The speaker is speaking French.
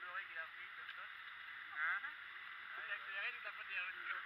pleurer qu'il a pris comme ça. Il a accéléré, nous a pas des